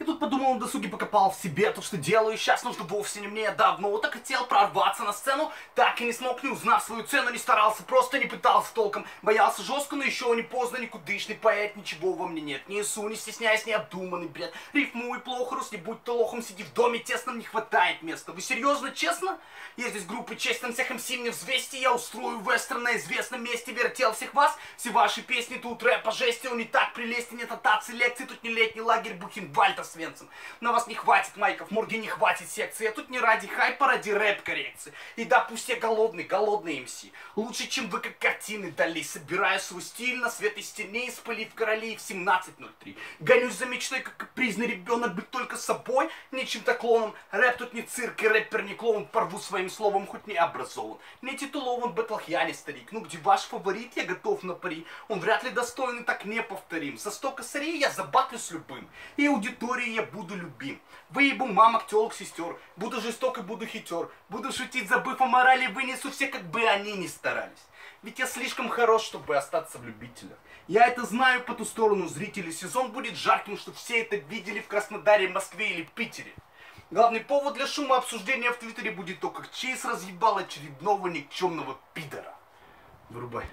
И тут подумал на досуге, покопал в себе то, что делаю сейчас нужно вовсе не мне. Давно так хотел прорваться на сцену, так и не смог, не узнав свою цену, не старался, просто не пытался толком. Боялся жестко, но еще не поздно, никудышный поэт, ничего во мне нет. Не су, не стесняясь, не обдуманный бред. Рифмуй плохо, рус, не будь ты лохом, сиди в доме, тесном не хватает места. Вы серьезно, честно? Я здесь группы честным всех МС мне взвести, я устрою вестерн на известном месте, вертел всех вас. Все ваши песни тут рэпа жести, он не так прелестен, нет нотации, лекции, тут не летний лагерь Бухенвальда с Венцем. На вас не хватит майков, морги не хватит секции. Я тут не ради хайпа, ради рэп-коррекции. И да, пусть я голодный, голодный МС. Лучше, чем вы как картины дали. Собираю свой стиль на светой стене, испылив королей в 17.03. Гонюсь за мечтой, как капризный ребенок, быть только собой, нечем-то клоном. Рэп тут не цирк, и рэпер не клоун. Порву своим словом, хоть не образован. Не титулован, батлах я не старик. Ну где ваш фаворит, я готов на пари. Он вряд ли достойный, так не повторим. За сто косарей я забатлю с любым. И аудитории я буду любим. Выебу мамок, телок, сестер. Буду жесток и буду хитер. Буду шутить, забыв о морали, вынесу все, как бы они ни старались. Ведь я слишком хорош, чтобы остаться в любителях. Я это знаю по ту сторону зрителей. Сезон будет жарким, чтобы все это видели в Краснодаре, Москве или Питере. Главный повод для шума обсуждения в Твиттере будет то, как Чейз разъебал очередного никчемного пидора. Вырубай.